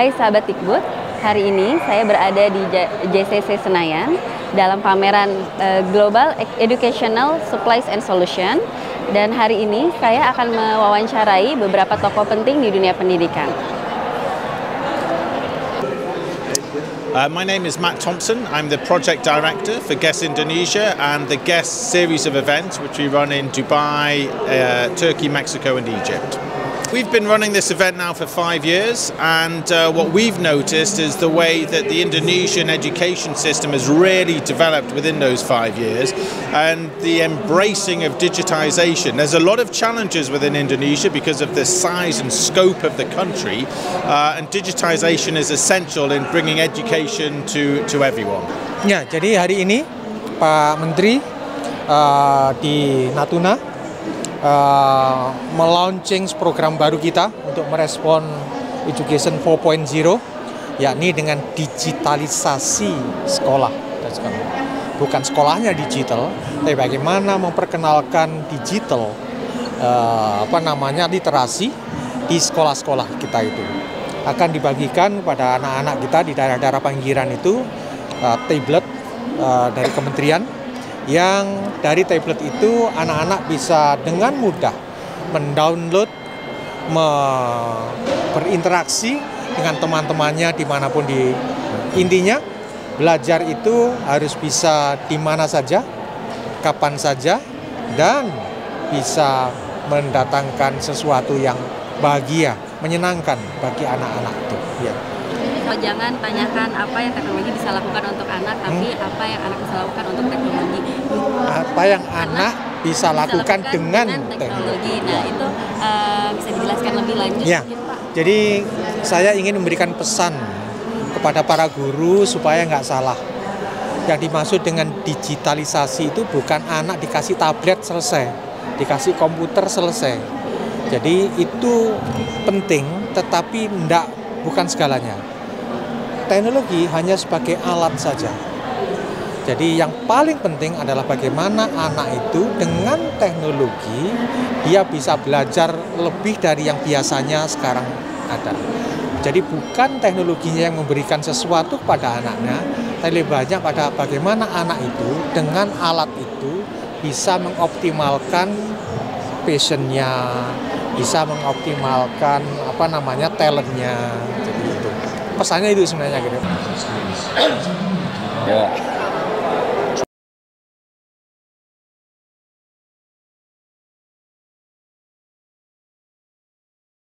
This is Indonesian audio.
Hai sahabat Tikbut, hari ini saya berada di JCC Senayan dalam pameran uh, Global Educational Supplies and Solution dan hari ini saya akan mewawancarai beberapa tokoh penting di dunia pendidikan. Uh, my name is Matt Thompson. I'm the project director for GUESS Indonesia and the GUESS series of events which we run in Dubai, uh, Turkey, Mexico, and Egypt. We've been running this event now for five years, and uh, what we've noticed is the way that the Indonesian education system has really developed within those five years and the embracing of digitization. There's a lot of challenges within Indonesia because of the size and scope of the country, uh, and digitization is essential in bringing education to, to everyone. Ya, jadi hari ini Pak Menteri uh, di Natuna uh, melaunching program baru kita untuk merespon Education 4.0 yakni dengan digitalisasi sekolah. Bukan sekolahnya digital tapi bagaimana memperkenalkan digital uh, apa namanya literasi di sekolah-sekolah kita itu. Akan dibagikan pada anak-anak kita di daerah-daerah pinggiran itu uh, tablet uh, dari kementerian yang dari tablet itu anak-anak bisa dengan mudah mendownload, me berinteraksi dengan teman-temannya di mana pun di intinya belajar itu harus bisa di mana saja, kapan saja, dan bisa mendatangkan sesuatu yang bahagia, menyenangkan bagi anak-anak itu. Ya jangan tanyakan apa yang teknologi bisa lakukan untuk anak, tapi hmm. apa yang anak bisa lakukan untuk teknologi. Apa yang anak, anak bisa lakukan, bisa lakukan dengan, dengan teknologi. Nah itu uh, bisa dijelaskan lebih lanjut. Ya. Mungkin, Pak. Jadi saya ingin memberikan pesan kepada para guru supaya nggak salah. Yang dimaksud dengan digitalisasi itu bukan anak dikasih tablet selesai, dikasih komputer selesai. Jadi itu penting, tetapi tidak bukan segalanya teknologi hanya sebagai alat saja. Jadi yang paling penting adalah bagaimana anak itu dengan teknologi dia bisa belajar lebih dari yang biasanya sekarang ada. Jadi bukan teknologinya yang memberikan sesuatu pada anaknya, tapi banyak pada bagaimana anak itu dengan alat itu bisa mengoptimalkan passionnya, bisa mengoptimalkan apa namanya talentnya pesannya itu sebenarnya gitu. Ya.